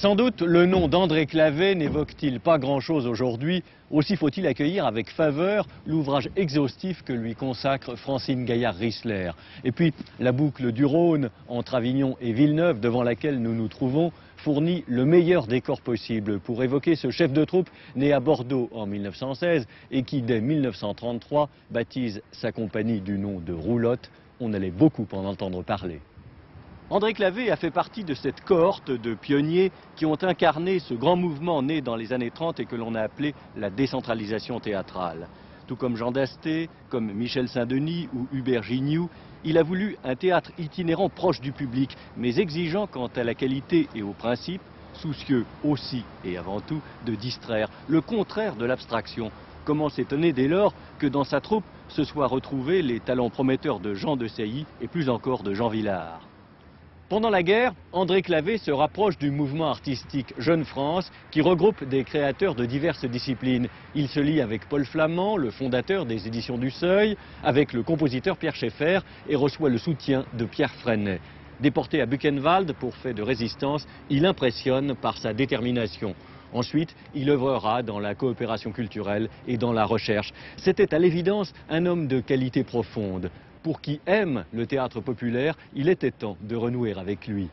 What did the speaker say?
Sans doute, le nom d'André Clavet n'évoque-t-il pas grand-chose aujourd'hui, aussi faut-il accueillir avec faveur l'ouvrage exhaustif que lui consacre Francine Gaillard-Rissler. Et puis, la boucle du Rhône, entre Avignon et Villeneuve, devant laquelle nous nous trouvons, fournit le meilleur décor possible pour évoquer ce chef de troupe né à Bordeaux en 1916 et qui, dès 1933, baptise sa compagnie du nom de Roulotte. On allait beaucoup en entendre parler. André Clavé a fait partie de cette cohorte de pionniers qui ont incarné ce grand mouvement né dans les années 30 et que l'on a appelé la décentralisation théâtrale. Tout comme Jean Dasté, comme Michel Saint-Denis ou Hubert Gignoux, il a voulu un théâtre itinérant proche du public, mais exigeant quant à la qualité et aux principes, soucieux aussi et avant tout de distraire, le contraire de l'abstraction. Comment s'étonner dès lors que dans sa troupe se soient retrouvés les talents prometteurs de Jean de Sailly et plus encore de Jean Villard? Pendant la guerre, André Clavé se rapproche du mouvement artistique Jeune France qui regroupe des créateurs de diverses disciplines. Il se lie avec Paul Flamand, le fondateur des éditions du Seuil, avec le compositeur Pierre Schaeffer et reçoit le soutien de Pierre Freinet. Déporté à Buchenwald pour fait de résistance, il impressionne par sa détermination. Ensuite, il œuvrera dans la coopération culturelle et dans la recherche. C'était à l'évidence un homme de qualité profonde. Pour qui aime le théâtre populaire, il était temps de renouer avec lui.